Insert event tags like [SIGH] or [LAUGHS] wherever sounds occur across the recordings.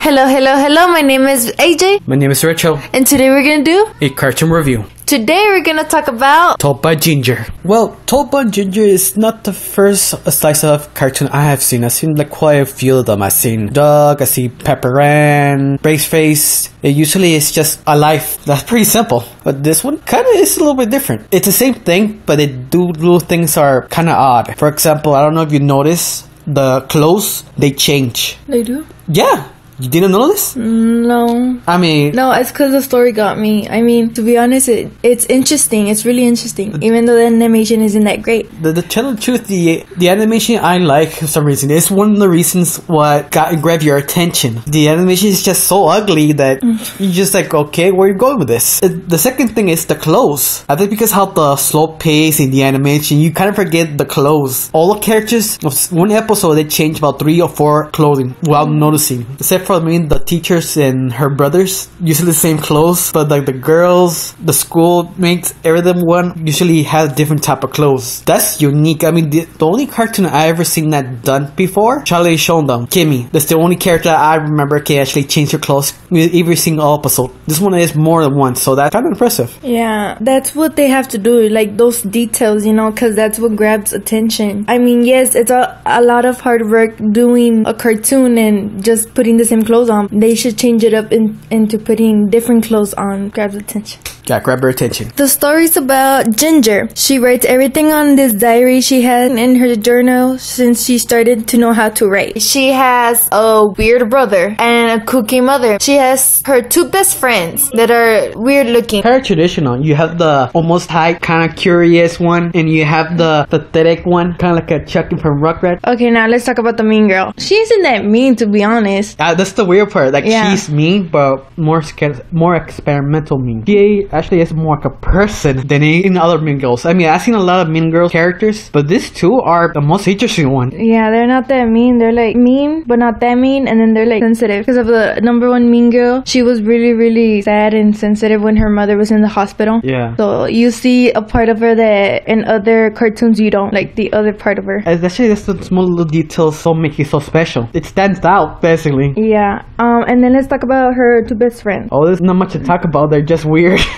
Hello, hello, hello. My name is AJ, My name is Rachel. and today we're gonna do. A cartoon review. Today we're gonna talk about. Told by Ginger. Well, Told by Ginger is not the first slice of cartoon I have seen. I've seen like quite a few of them. I've seen Doug, I see Pepper Ann, Brace Face. It usually is just a life. That's pretty simple. But this one kind of is a little bit different. It's the same thing, but it do little things are kind of odd. For example, I don't know if you notice the clothes they change. They do? Yeah, you didn't notice? No. I mean, No, it's because the story got me. I mean, to be honest, it, it's interesting. It's really interesting, even though the animation isn't that great. The, the the truth, the the animation I like for some reason. It's one of the reasons what got grab your attention. The animation is just so ugly that you're just like, okay, where are you going with this? Uh, The second thing is the clothes. I think because how the slow pace in the animation, you kind of forget the clothes. All the characters, of one episode, they change about three or four clothing without noticing. Except I mean the teachers and her brothers, usually the same clothes, but like the girls, the schoolmates, one usually has different type of clothes. That's unique. I mean, the, the only cartoon I ever seen that done before, Charlie shown them. Kimmy, that's the only character I remember can actually change her clothes every single episode. This one is more than one, so that's kind of impressive. Yeah, that's what they have to do, like those details, you know, because that's what grabs attention. I mean, yes, it's a, a lot of hard work doing a cartoon and just putting the same clothes on. They should change it up in, into putting different clothes on, grabs attention. Yeah, grab her attention. The story's about Ginger. She writes everything on this diary she had in her journal since she started to know how to write. She has a weird brother and a kooky mother. She has her two best friends that are weird looking. Kind of traditional. You have the almost high, kind of curious one, and you have the pathetic one, kind of like a Chuckie from Rugrats. Okay, now let's talk about the mean girl. She isn't that mean, to be honest. Uh, that's the weird part. Like Yeah. she's mean, but more sca- more experimental mean. She actually is more like a person than any any other Mean Girls. I mean, I've seen a lot of Mean Girls characters, but these two are the most interesting one. Yeah, they're not that mean. They're like mean, but not that mean, and then they're like sensitive. Because of the number one mean girl, she was really, really sad and sensitive when her mother was in the hospital. Yeah. So you see a part of her that in other cartoons you don't, like the other part of her. Actually, that's the small little details so make it so special. It stands out, basically. Yeah. Um, and then let's talk about her two best friends. Oh, there's not much to talk about. They're just weird. [LAUGHS]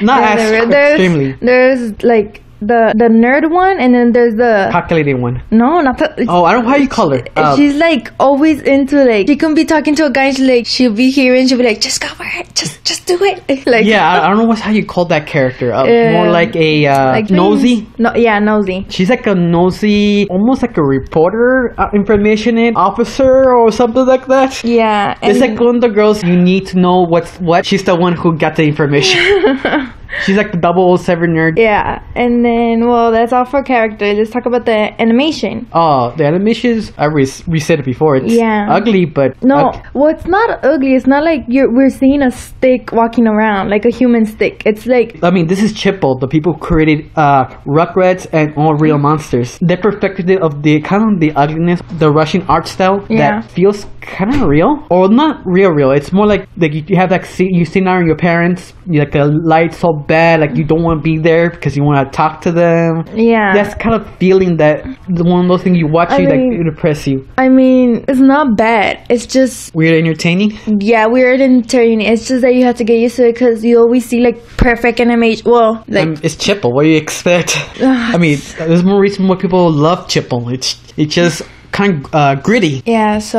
not as there's, extremely. there's like the the nerd one, and then there's the calculating one. no, not the. Oh, I don't know how you call her. Uh, she's like always into like she can be talking to a guy and she's like she'll be here and she'll be like just go for it just just do it [LAUGHS] like yeah, I, I don't [LAUGHS] know what's how you call that character. Uh, Uh, more like a uh, like nosy. no yeah nosy She's like a nosy, almost like a reporter, uh, information officer or something like that. yeah and It's like one of the girls you need to know what's what. She's the one who got the information. [LAUGHS] She's like the 007 nerd. yeah and then well that's all for character let's talk about the animation Oh, the animations, I re- we said it before. It's Yeah. ugly, but no ug- well it's not ugly it's not like you're we're seeing a stick walking around like a human stick it's like I mean, this is Chipple, the people who created uh, Rugrats and All Real Monsters. They perfected of the kind of the ugliness, the Russian art style Yeah. that feels kind of real, or not real, real. It's more like like you, have like see, you see now in your parents, like a light so bad, like you don't want to be there because you want to talk to them. yeah That's kind of feeling that the one of those things you watch I you like mean- it depress you. I mean it's not bad it's just Weird, entertaining. Yeah, weird entertaining. It's just that you have to get used to it because you always see like perfect animation. Well, like Um, it's Chipple. What do you expect? I mean, there's more reason why people love Chipple. It's it's just kind of uh, gritty. yeah. So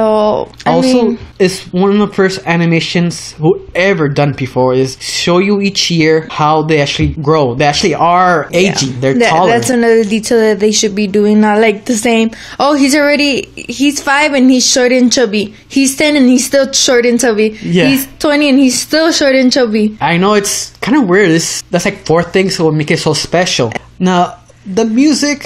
I also, mean, it's one of the first animations who ever done before is show you each year how they actually grow. They actually are aging. They're that- taller. that's another detail that they should be doing. Not like the same. Oh, he's already he's five and he's short and chubby. He's ten and he's still short and chubby. Yeah. He's twenty and he's still short and chubby. I know it's kind of weird. It's, that's like four things that would make it so special. Now, the music.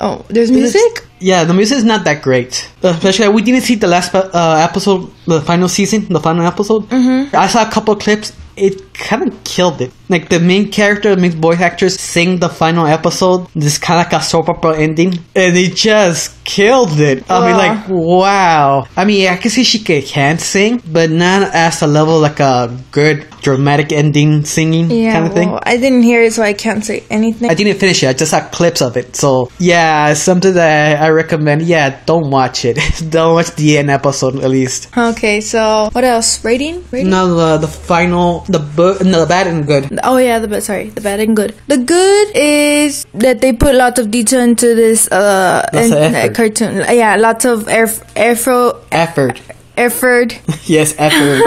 Oh, there's music. Yeah, the music is not that great. Especially, we didn't see the last uh, episode, the final season, the final episode. Mm-hmm. I saw a couple clips. It kind of killed it. Like the main character, the main voice actress, sing the final episode. This kind of like a soap opera ending, and it just killed it. I mean, like wow. I mean, I can see she ca- can sing, but not as a level like a good dramatic ending singing Yeah, kind of thing. well, I didn't hear it, so I can't say anything. I didn't finish it. I just saw clips of it. So yeah, something that I, I recommend. Yeah, don't watch it. [LAUGHS] don't watch the end episode at least. okay, so what else? Rating? Rating? No, the, the final, the bu- no, the bad and good. Oh yeah, the bad. Sorry, the bad and good. The good is that they put lots of detail into this uh, in- uh, cartoon. Yeah, lots of afro Effort. effort [LAUGHS] yes, effort.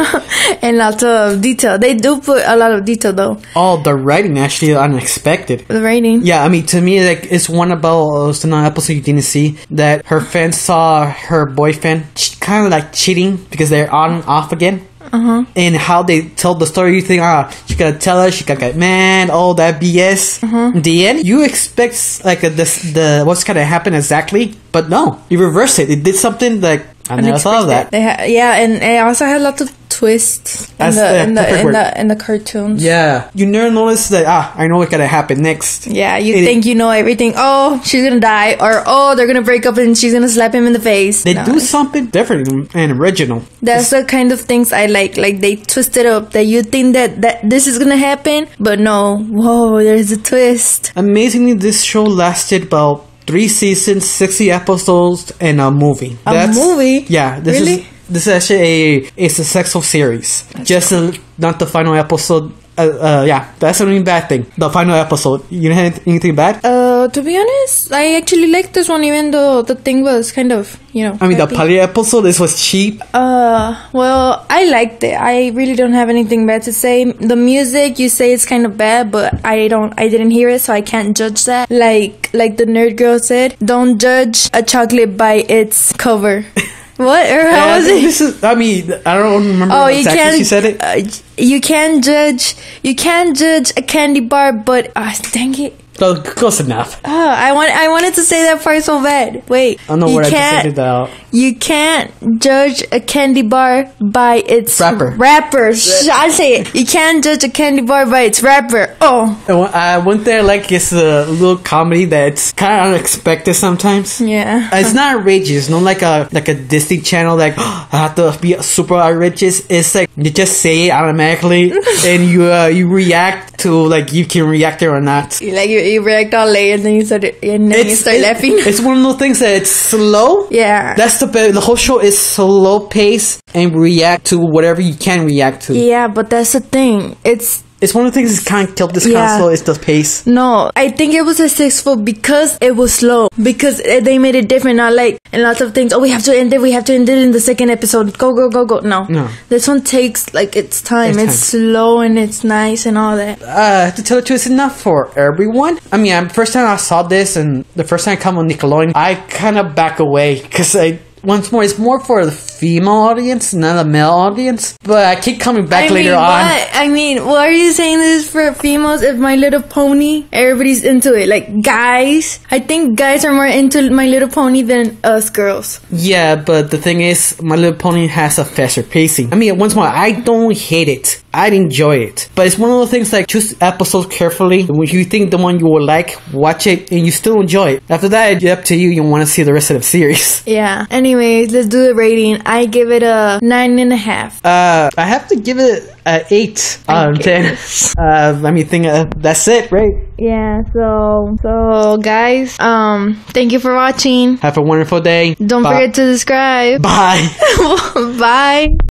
[LAUGHS] and lots of detail. They do put a lot of detail though. oh, the writing actually unexpected. The writing. Yeah, I mean, to me, like, it's one about uh, another episode you didn't see that her friend saw her boyfriend kind of like cheating because they're on and off again. Uh-huh. And how they tell the story, you think, ah, she gotta tell us, she gotta get mad, all that BS. In the end, you expect like a, this, the what's gonna happen exactly, but no, you reverse it. It did something like I never thought of that. They ha- yeah, and it also had lots of twists in the in the in the in the cartoons. Yeah, you never notice that. Ah, I know what's gonna happen next. Yeah, you think you know everything. Oh, she's gonna die, or oh, they're gonna break up and she's gonna slap him in the face. They No, do something different and original. That's the kind of things I like. Like they twist it up that you think that that this is gonna happen, but no. Whoa, there's a twist. Amazingly, this show lasted about three seasons, sixty episodes, and a movie. A movie? Yeah, this Really? is this is actually a a successful series. Just uh not the final episode. Uh, uh, yeah, that's the only bad thing. The final episode. You know anything bad? Uh, to be honest, I actually liked this one, even though the thing was kind of, you know. I mean, the crappy. pilot episode. This was cheap. Uh, well, I liked it. I really don't have anything bad to say. The music, you say it's kind of bad, but I don't, I didn't hear it, so I can't judge that. Like, like the nerd girl said, don't judge a chocolate by its cover. [LAUGHS] what? Or how I was it? This is. I mean, I don't remember Oh, you exactly can't. she said it. Uh, you can't judge. You can't judge a candy bar, but ah, dang it. Close enough. Oh, I want. I wanted to say that part so bad. Wait. I don't know you where I just can't. said it out. You can't judge a candy bar by its Wrapper. Wrapper. I say it. You can't judge a candy bar by its wrapper. Oh, one- uh, one like it's a little comedy that's kind of unexpected sometimes. yeah. It's not outrageous, not like a like a Disney Channel like [GASPS] I have to be super outrageous. It's like you just say it automatically [LAUGHS] and you uh, you react to like you can react it or not. You like you, you react all late and then you start and then you start it- laughing. [LAUGHS] It's one of those things that it's slow. yeah. That's the the whole show is slow pace and react to whatever you can react to. yeah, but that's the thing. It's It's one of the things that kind of killed this Yeah. console is the pace. No, I think it was a six successful because it was slow. Because uh, they made it different. Not like in lots of things. Oh, we have to end it. We have to end it in the second episode. Go, go, go, go. No, No. This one takes like its time. Its It's, slow and it's nice and all that. uh, to tell the truth, it's enough for everyone. I mean, I'm, first time I saw this and the first time I come on Nickelodeon, I kind of back away because I. Once more, it's more for the female audience, not the male audience. But I keep coming back I later mean, on. What? I mean, why are you saying this for females? If My Little Pony, everybody's into it. Like guys, I think guys are more into My Little Pony than us girls. Yeah, but the thing is, My Little Pony has a faster pacing. I mean, once more, I don't hate it. I'd enjoy it. But it's one of those things like choose episodes carefully. When you think the one you will like, watch it, and you still enjoy it. After that, it's up to you. You want to see the rest of the series. Yeah. Anyways, let's do the rating. I give it a nine and a half. Uh, I have to give it an eight out of ten. [LAUGHS] Uh, I mean, think uh, that's it, right? Yeah. So, so guys, um, thank you for watching. Have a wonderful day. Don't Bye. forget to subscribe. Bye. [LAUGHS] Bye.